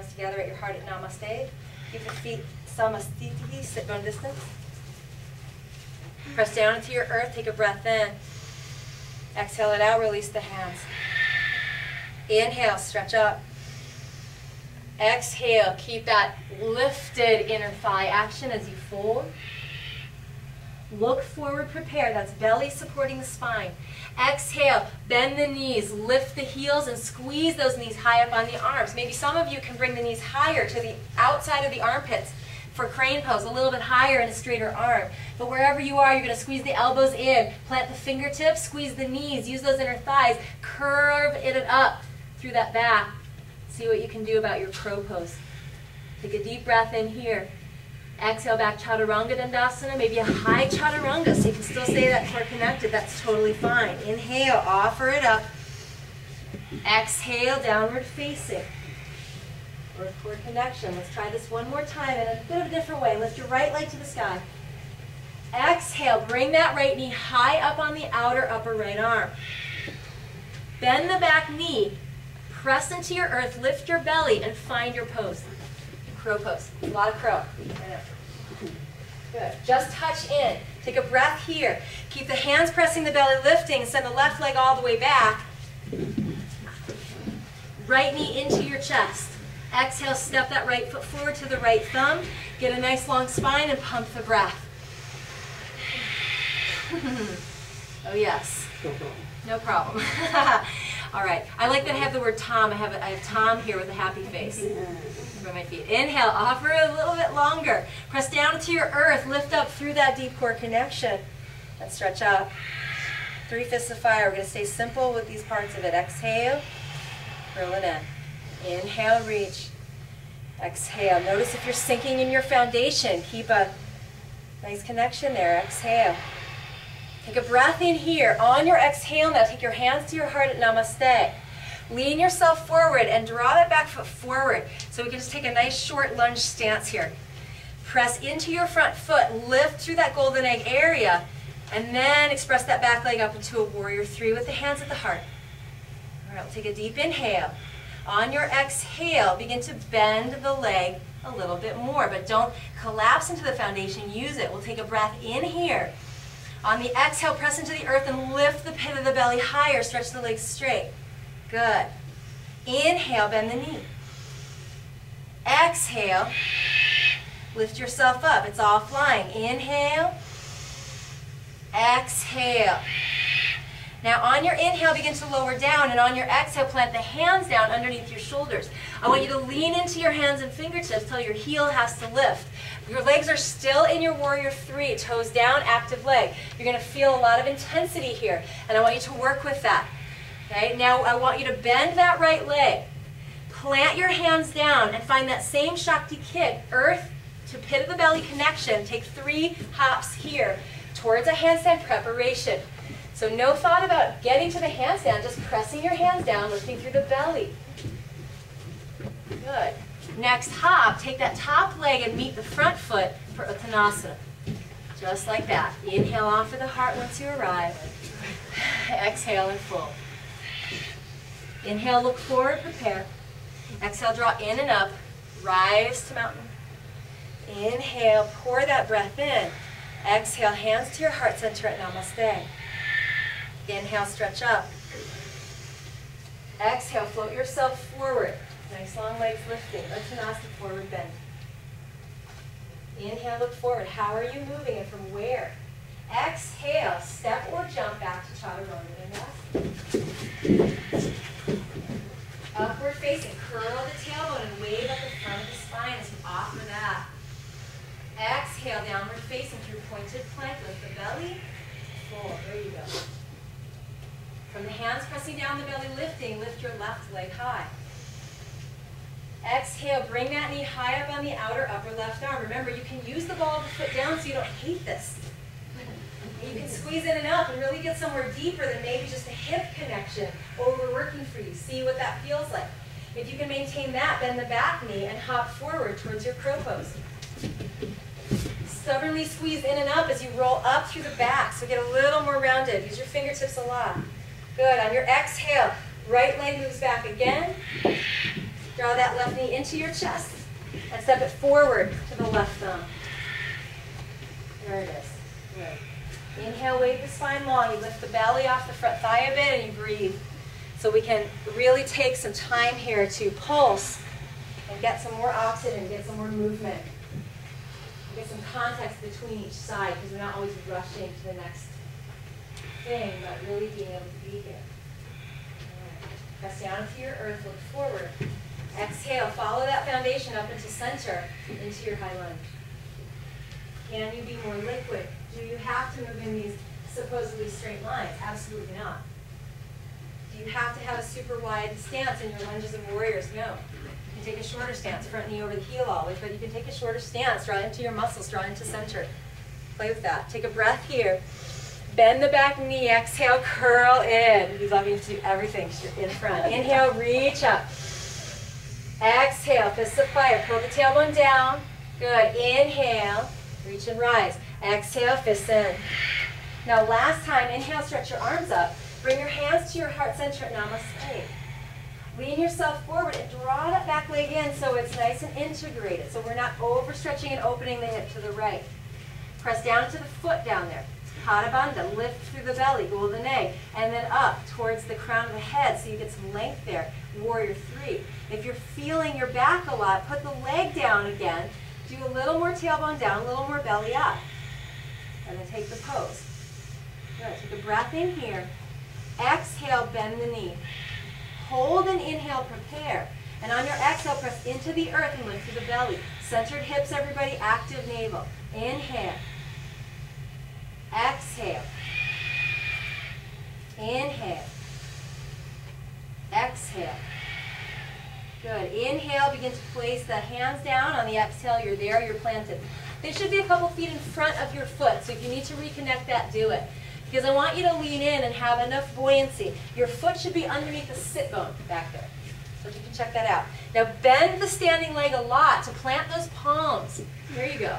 hands together at your heart at namaste. Keep the feet samastiti, sit bone distance. Press down into your earth, take a breath in. Exhale it out, release the hands. Inhale, stretch up. Exhale, keep that lifted inner thigh action as you fold. Look forward, prepare. That's belly supporting the spine. Exhale, bend the knees, lift the heels, and squeeze those knees high up on the arms. Maybe some of you can bring the knees higher to the outside of the armpits for crane pose, a little bit higher and a straighter arm. But wherever you are, you're going to squeeze the elbows in, plant the fingertips, squeeze the knees, use those inner thighs, curve it up through that back. See what you can do about your crow pose. Take a deep breath in here. Exhale back, Chaturanga Dandasana, maybe a high Chaturanga, so you can still say that core connected. That's totally fine. Inhale, offer it up. Exhale, downward facing. Earth core connection. Let's try this one more time in a bit of a different way. Lift your right leg to the sky. Exhale, bring that right knee high up on the outer upper right arm. Bend the back knee, press into your earth, lift your belly, and find your pose. Crow pose. A lot of crow. Good. Just touch in. Take a breath here. Keep the hands pressing the belly, lifting. Send the left leg all the way back. Right knee into your chest. Exhale, step that right foot forward to the right thumb. Get a nice long spine and pump the breath. oh, yes. No problem. All right. I like that I have the word Tom. I have, I have Tom here with a happy face from my feet. Inhale, offer a little bit longer. Press down into your earth, lift up through that deep core connection, and stretch out. Three fists of fire. We're going to stay simple with these parts of it. Exhale, curl it in. Inhale, reach. Exhale. Notice if you're sinking in your foundation. Keep a nice connection there. Exhale. Take a breath in here. On your exhale now, take your hands to your heart at namaste. Lean yourself forward and draw that back foot forward. So we can just take a nice short lunge stance here. Press into your front foot, lift through that golden egg area, and then express that back leg up into a warrior three with the hands at the heart. All right, we'll take a deep inhale. On your exhale, begin to bend the leg a little bit more, but don't collapse into the foundation. Use it. We'll take a breath in here. On the exhale, press into the earth and lift the pit of the belly higher. Stretch the legs straight. Good. Inhale, bend the knee. Exhale, lift yourself up. It's all flying. Inhale. Exhale. Now on your inhale, begin to lower down, and on your exhale, plant the hands down underneath your shoulders. I want you to lean into your hands and fingertips till your heel has to lift. Your legs are still in your warrior three, toes down, active leg. You're going to feel a lot of intensity here, and I want you to work with that. Okay, now I want you to bend that right leg. Plant your hands down and find that same Shakti kick, earth to pit of the belly connection. Take three hops here towards a handstand preparation. So no thought about getting to the handstand, just pressing your hands down, lifting through the belly. Good. Next hop, take that top leg and meet the front foot for Uttanasana. Just like that. Inhale off of the heart once you arrive. Exhale and fold. Inhale, look forward, prepare. Exhale, draw in and up. Rise to mountain. Inhale, pour that breath in. Exhale, hands to your heart center at Namaste. Inhale, stretch up. Exhale, float yourself forward. Nice long legs lifting. Uttanasana, forward bend. Inhale, look forward. How are you moving and from where? Exhale, step or jump back to Chaturanga Dandasana. Upward facing, curl the tailbone and wave up the front of the spine as you offer that. Exhale, downward facing through pointed plank. Lift the belly. Fold. There you go. From the hands pressing down the belly, lifting, lift your left leg high. Exhale, bring that knee high up on the outer upper left arm. Remember, you can use the ball of the foot down so you don't hate this. You can squeeze in and up and really get somewhere deeper than maybe just a hip connection overworking for you. See what that feels like. If you can maintain that, bend the back knee and hop forward towards your crow pose. Stubbornly squeeze in and up as you roll up through the back, so get a little more rounded. Use your fingertips a lot. Good. On your exhale, right leg moves back again. Draw that left knee into your chest and step it forward to the left thumb. There it is. Good. Inhale, wave the spine long. You lift the belly off the front thigh a bit and you breathe. So we can really take some time here to pulse and get some more oxygen, get some more movement. Get some context between each side because we're not always rushing to the next thing, but really being able to be here. Right. Press down into your earth, look forward. Exhale, follow that foundation up into center, into your high lunge. Can you be more liquid? Do you have to move in these supposedly straight lines? Absolutely not. Do you have to have a super wide stance in your lunges and warriors? No. You can take a shorter stance, front knee over the heel always, but you can take a shorter stance, draw into your muscles, draw into center. Play with that. Take a breath here. Bend the back knee, exhale, curl in. He's loving to do everything in front. Inhale, reach up. Exhale, fist of fire. Pull the tailbone down. Good. Inhale, reach and rise. Exhale, fist in. Now last time, inhale, stretch your arms up. Bring your hands to your heart center at Namaste. Lean yourself forward and draw that back leg in so it's nice and integrated. So we're not overstretching and opening the hip to the right. Press down to the foot down there. Pada lift through the belly, golden egg, and then up towards the crown of the head so you get some length there. Warrior three. If you're feeling your back a lot, put the leg down again. Do a little more tailbone down, a little more belly up. And then take the pose. Good. Take a breath in here. Exhale, bend the knee. Hold and inhale, prepare. And on your exhale, press into the earth and lift through the belly. Centered hips, everybody, active navel. Inhale. Exhale. Inhale. Exhale. Good. Inhale, begin to place the hands down. On the exhale, you're there, you're planted. They should be a couple feet in front of your foot, so if you need to reconnect that, do it. Because I want you to lean in and have enough buoyancy. Your foot should be underneath the sit bone back there. So you can check that out. Now bend the standing leg a lot to plant those palms. Here you go.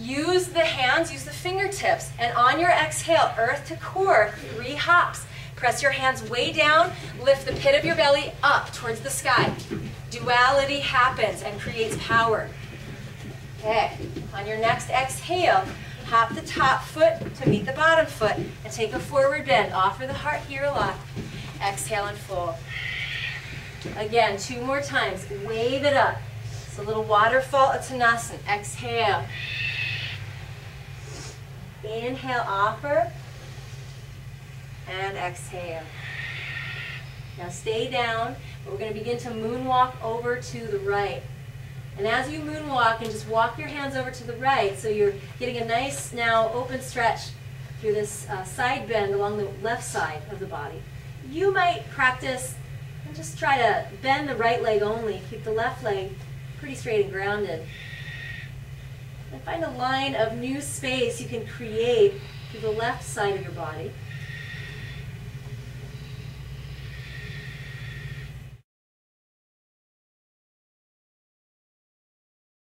Use the hands, use the fingertips, and on your exhale, earth to core, three hops. Press your hands way down, lift the pit of your belly up towards the sky. Duality happens and creates power. Okay, on your next exhale, hop the top foot to meet the bottom foot and take a forward bend. Offer the heart here a lot. Exhale and fold. Again, two more times. Wave it up. It's a little waterfall Uttanasana. Exhale. Inhale, offer. And exhale. Now stay down. We're going to begin to moonwalk over to the right. And as you moonwalk and just walk your hands over to the right, so you're getting a nice now open stretch through this uh, side bend along the left side of the body. You might practice and just try to bend the right leg only, keep the left leg pretty straight and grounded. And find a line of new space you can create through the left side of your body.